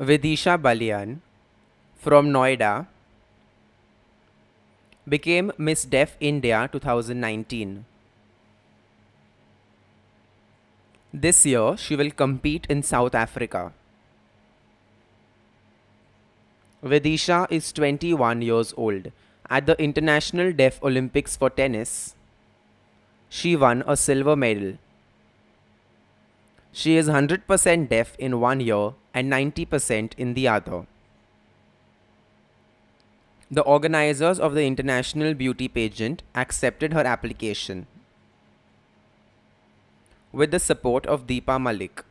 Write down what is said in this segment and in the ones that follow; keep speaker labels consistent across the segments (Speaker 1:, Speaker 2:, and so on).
Speaker 1: Vidisha Baliyan from Noida became Miss Deaf India 2019. This year, she will compete in South Africa. Vidisha is 21 years old. At the International Deaf Olympics for tennis, she won a silver medal. She is 100% deaf in one ear and 90% in the other. The organizers of the International Beauty Pageant accepted her application with the support of Deepa Malik.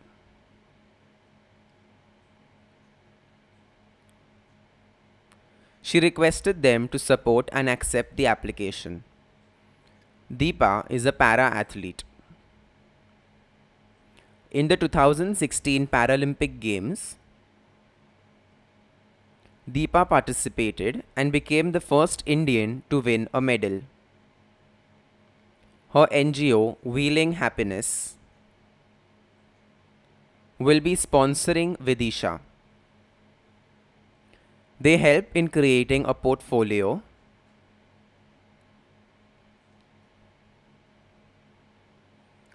Speaker 1: She requested them to support and accept the application. Deepa is a para athlete. In the 2016 Paralympic Games, Deepa participated and became the first Indian to win a medal. Her NGO, Wheeling Happiness, will be sponsoring Vidisha. They help in creating a portfolio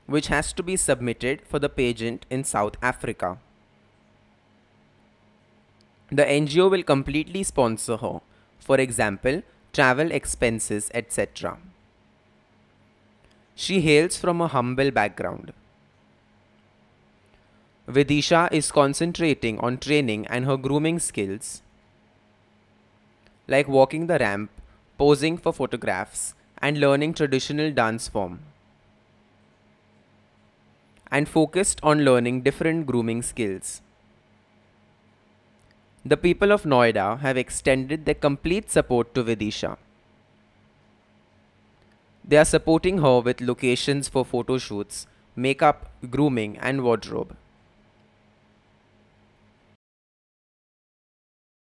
Speaker 1: which has to be submitted for the pageant in South Africa. The NGO will completely sponsor her, for example, travel expenses, etc. She hails from a humble background. Vidisha is concentrating on training and her grooming skills like walking the ramp, posing for photographs, and learning traditional dance form. And focused on learning different grooming skills. The people of Noida have extended their complete support to Vidisha. They are supporting her with locations for photo shoots, makeup, grooming, and wardrobe.